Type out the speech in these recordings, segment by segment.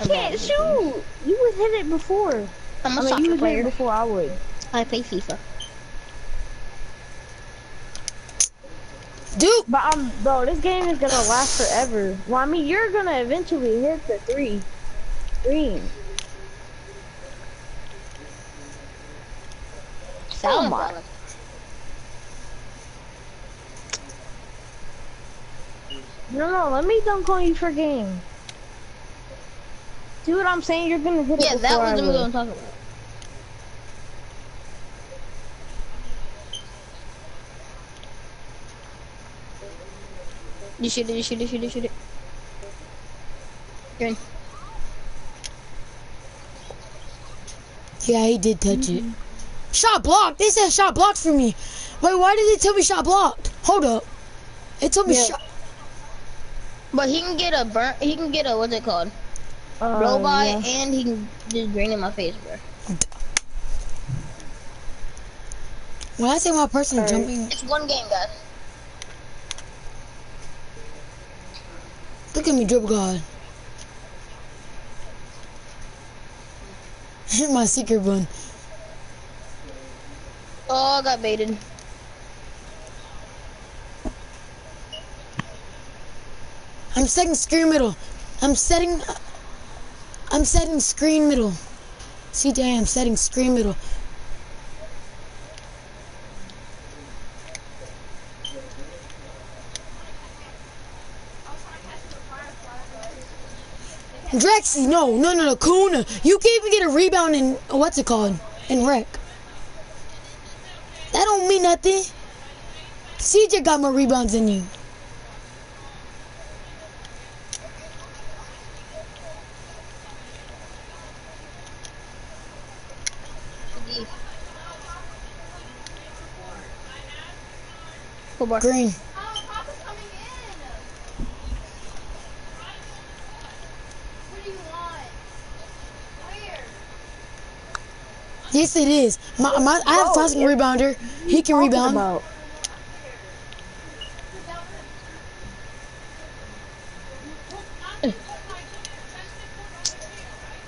can't shoot. You would hit it before. I'm a I mean, soccer you would hit player. it before I would. I play FIFA. Dude, But um, bro, this game is gonna last forever. Well, I mean, you're gonna eventually hit the three, three. Salad my. No, no, let me dunk on you for game. See what I'm saying? You're gonna hit it Yeah, that I was the move will. I'm talking about. You shoot it, you shoot it, shoot it, shoot it. You're in. yeah, he did touch it. Mm-hmm. Shot blocked. They said shot blocked for me. Wait, why did it tell me shot blocked? Hold up. It told me Yeah. shot. But he can get a burn. He can get a what's it called? Uh, Robot, yeah. and he can just drain in my face, bro. When I say my person Alright. jumping, It's one game, guys. look at me dribble god. Hit my secret one. Oh, I got baited. I'm setting screen middle. I'm setting. I'm setting screen middle. CJ, I'm setting screen middle. Drexy, no, no, no, no, Kuna. You can't even get a rebound in what's it called? In rec. That don't mean nothing. CJ got more rebounds than you. Green. Yes, it is. My, my, I have Oh, classic rebounder. He can rebound. about?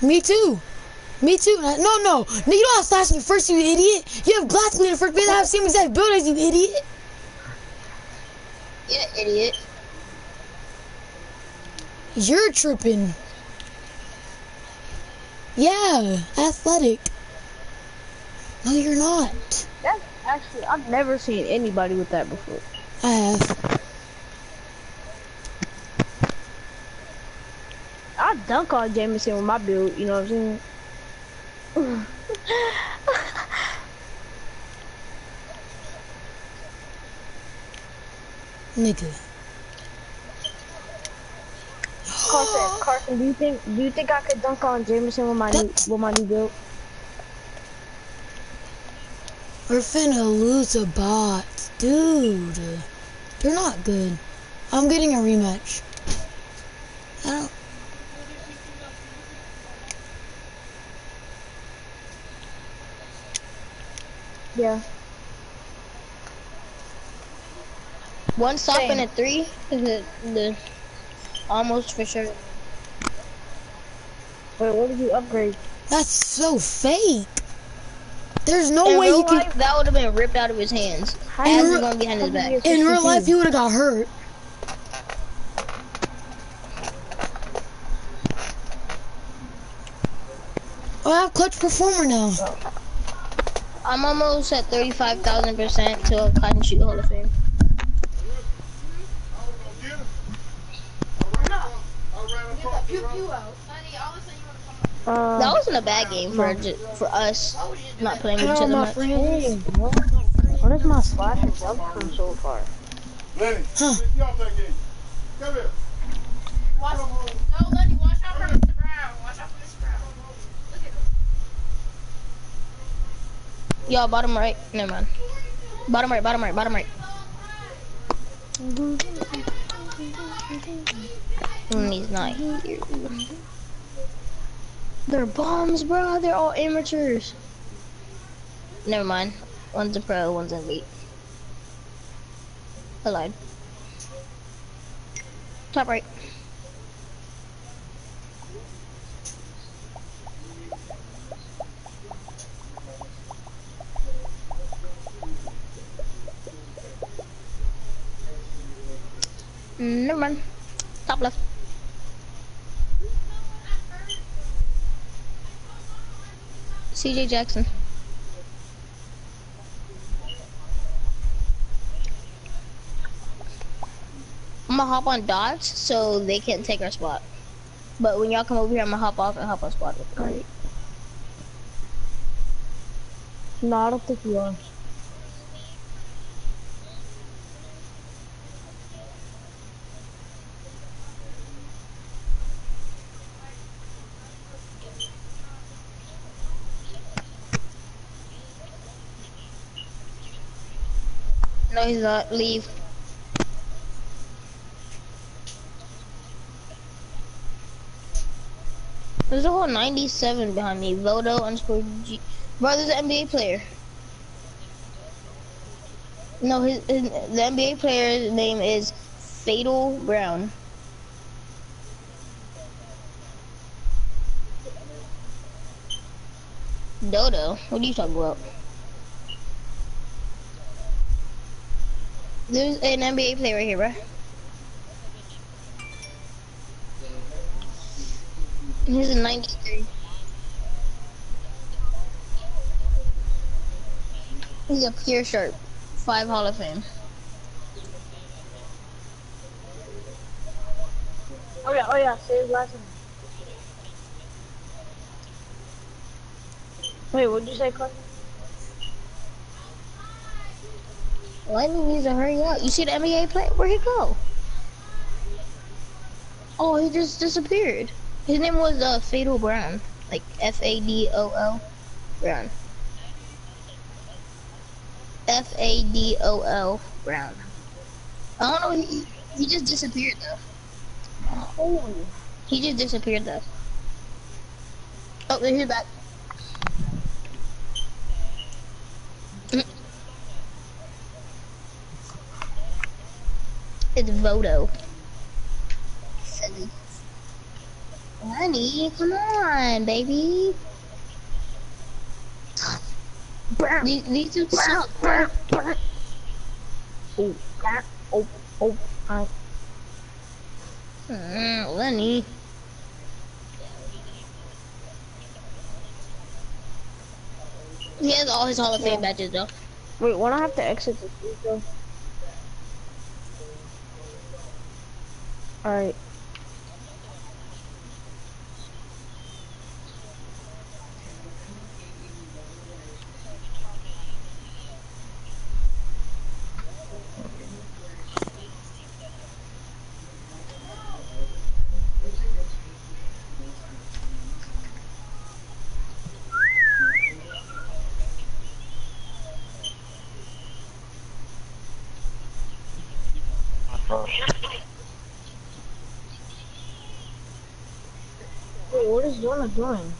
Me too. Me too. Uh, no, no. No, you don't have slash in the first, you idiot. You have glass in the first. I have same exact build as you idiot. Yeah, idiot. You're tripping. Yeah, athletic. No, you're not. That's actually, I've never seen anybody with that before. I have. I dunk on Jameson with my build, you know what I'm saying? Nigga. Carson, Carson, do you think do you think I could dunk on Jameson with my new with my new build? We're finna lose a bot. Dude. They're not good. I'm getting a rematch. I don't. Yeah. One stop Same. and a three is the, the almost for sure. Wait, what did you upgrade? That's so fake. There's no In way he can. life, that would have been ripped out of his hands. As you- he's going behind his back. In real life, he would have got hurt. Oh, I have clutch performer now. I'm almost at 35,000% to a cotton shoot Hall of Fame. Uh, That wasn't a bad game for ju- for us not playing with each Hello, other much. friend. What? What is my slash and jump from so far? Lenny, Huh. get off that game. Come here. Watch, no, Lenny, watch out for Mr. Brown. Watch out for Mr. Brown. Look at him. Y'all, bottom right. Never mind. Bottom right, bottom right, bottom right. Mm, he's not here. They're bombs, bro. They're all amateurs. Never mind. One's a pro, one's an elite. I lied. Top right. Never mind. Top left. CJ Jackson. I'm gonna hop on dots so they can't take our spot. But when y'all come over here, I'm gonna hop off and hop on spot with them. No, I don't think you are. No, he's not. Leave. There's a whole 97 behind me. Vodo underscore G. Bro, there's an NBA player. No, his, his the NBA player's name is Fatal Brown. Dodo, what are you talking about? There's an NBA player right here, bro. He's a 93. He's a pure sharp. Five Hall of Fame. Oh yeah, oh yeah, his last. Wait, what'd you say, Clark? Lightning needs to hurry up. You see the NBA play? Where'd he go? Oh, he just disappeared. His name was uh, Fatal Brown. Like F-A-D-O-L Brown. F-A-D-O-L Brown. I don't know, he, he just disappeared though. Oh. He just disappeared though. Oh, he's back. It's Vodo. Honey, come on, baby. These, these two suck. Oh, oh, oh, I, Mm, Lenny. He has all his Hall of Fame badges though. wait, when I have to exit this video. Alright. What is Jonah doing?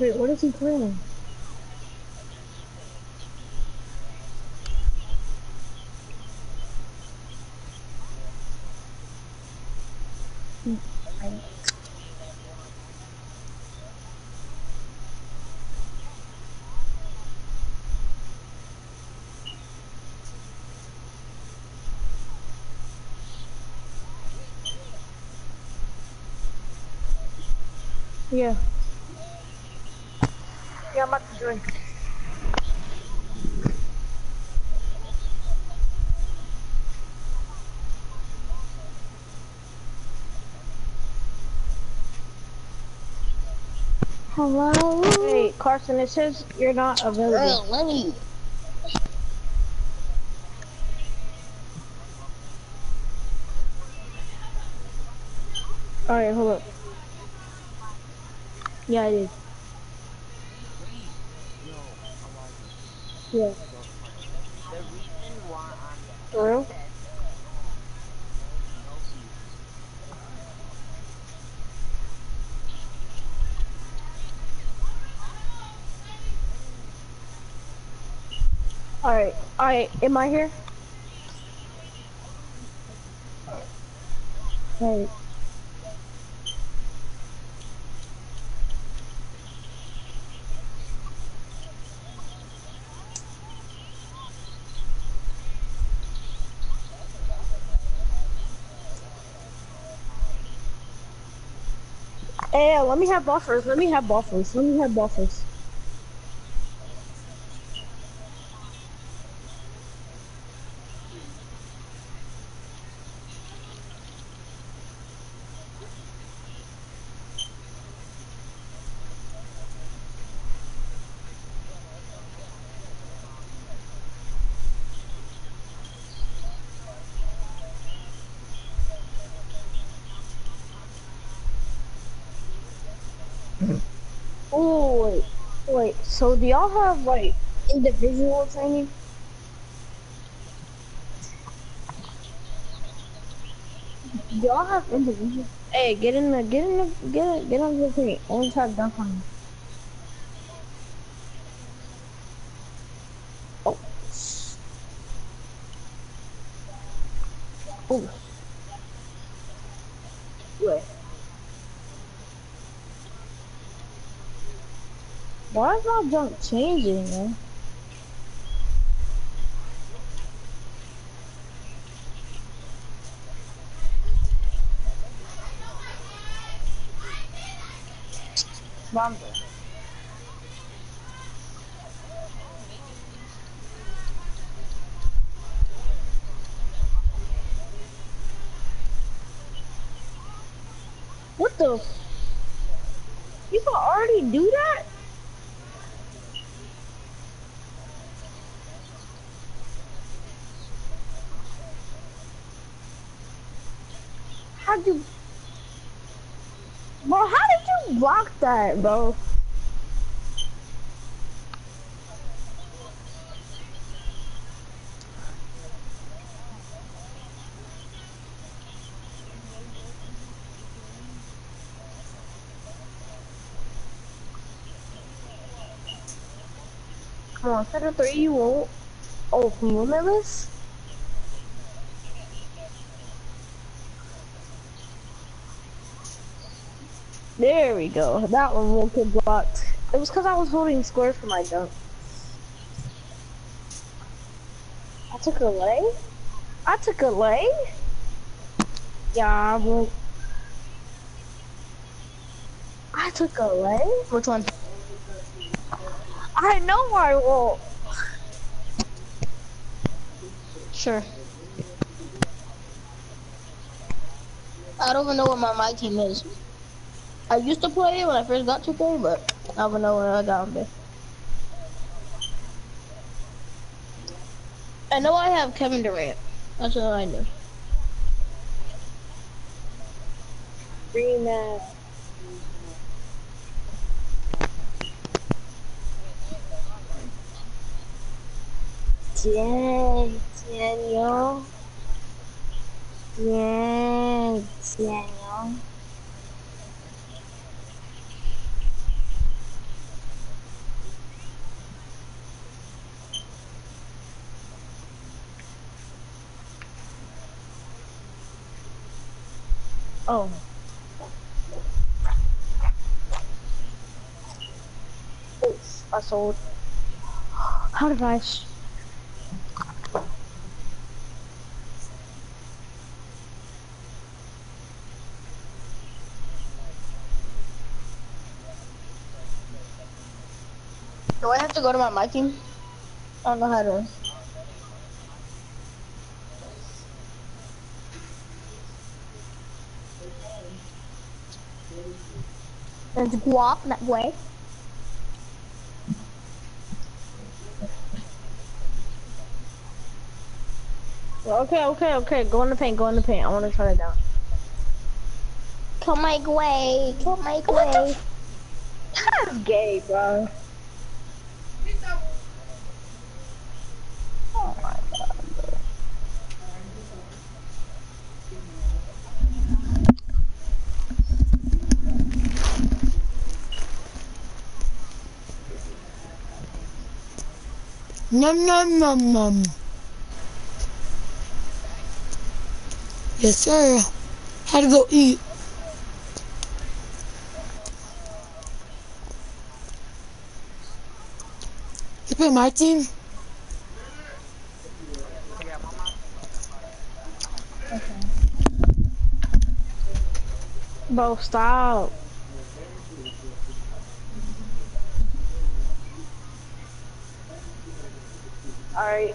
Wait, what is he playing? Yeah. Yeah, I'm about to join. Hello? Hey, Carson, it says you're not available. Bro, Lenny. Alright, hold up. Yeah, I did. Yeah. For real? Alright, alright, am I here? Alright. Let me have buffers. Let me have buffers. Let me have buffers. Oh wait, wait. So do y'all have like individual training? Do y'all have individual? Hey, get in the, get in the, get in, get on the thing. Only try to dunk on me. Why is my junk changing? Bumper. What the? You can already do that? How'd you... Bro, how did you that, bro? Come on, set a three, you won't. Oh, from Limitless? There we go. That one won't get blocked. It was because I was holding square for my dunk. I took a lay? I took a lay? Yeah, I won't. I took a lay? Which one? I know I won't. Sure. I don't even know what my my team is. I used to play it when I first got to play, but I don't know when I got on there. I know I have Kevin Durant. That's all I know. Rematch. Dang, Daniel. Dang, Daniel. Oh. Oops, I sold. How did I? Do I have to go to my my team? I don't know how to. Go up that way. Okay, okay, okay. Go in the paint. Go in the paint. I want to turn it down. Come my way. Come my way. That's gay, bro. Num num num num. Yes, sir. Had to go eat. You play my team? Bro, stop. Alright.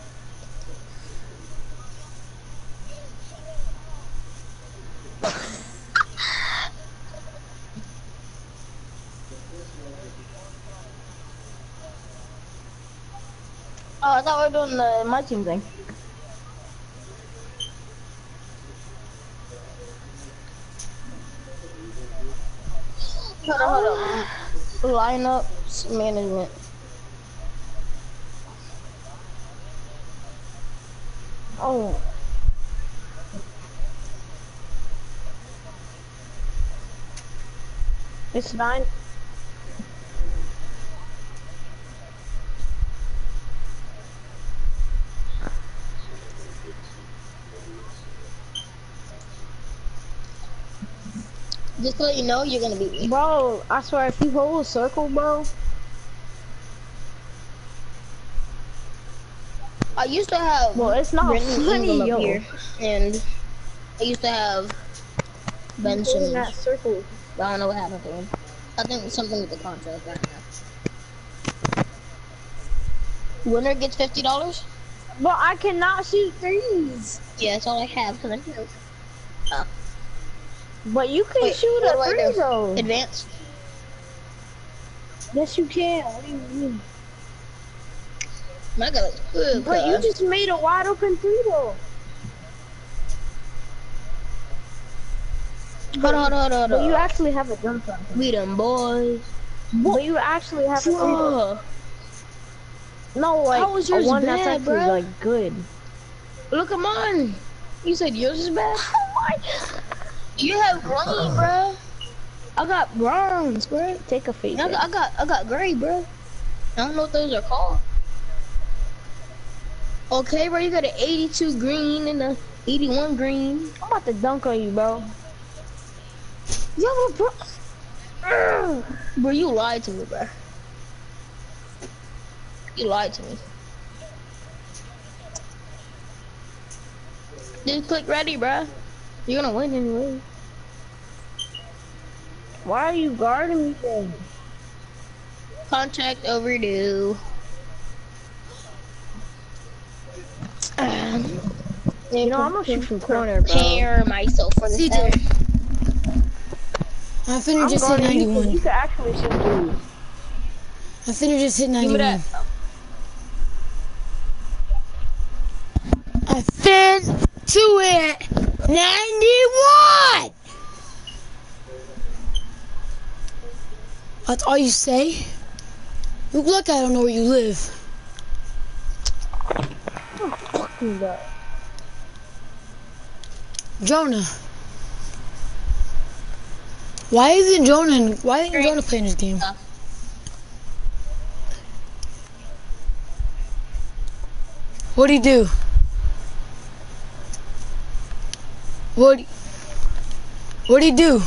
Oh, I thought we were doing the team thing. Hold on, hold on. Lineups management. Oh. It's nine. Just let you know, you're gonna be. Bro, I swear, if you hold a circle, bro, I used to have well, it's not Brendan funny, yo. here, and I used to have Ben Holding Simmons. that circle. but I don't know what happened to him. I think something with the contract right now. Winner gets fifty dollars. But I cannot shoot threes. Yeah, that's all I have. Cause I do. Oh. But you can Wait, shoot a three though. Advance. Yes, you can. What do you mean? I got it. Good, But you just made a wide open three though. Hold on, hold on, hold But you on. actually have a jump shot. We them boys. But you actually have a though. No, like How was yours one that's bad, actually bruh? like good. Look at mine. You said yours is bad? Oh my! You have green, bro. I got bronze, bro. Take a face. I got, I got, I got gray, bro. I don't know what those are called. Okay, bro, you got an 82 green and a 81 green. I'm about to dunk on you, bro. A bro. Bro, you lied to me, bro. You lied to me. Just click ready, bro. You're gonna win anyway. Why are you guarding me? Contract overdue. Um, You know, I'm gonna shoot from corner, bro. prepare myself for this. CJ. L. I finna I'm just hit guarding you 'cause 91. You can actually shoot threes. I finna just hit Give me 91. that. I fin to it 91! That's all you say? Look like I don't know where you live. Jonah. Why isn't Jonah, why isn't Jonah playing this game? What'd he do? What? What'd he do?